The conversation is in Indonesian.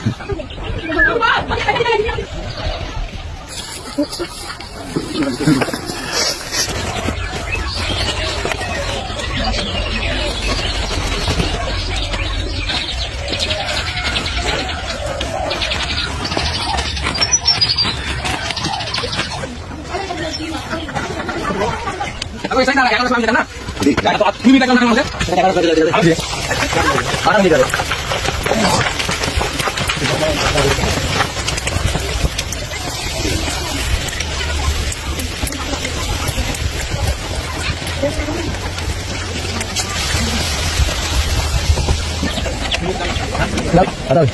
Lapot lagi. Ako isa na kaya sa na. Hindi. Ito at hindi ka na lang đất ở đây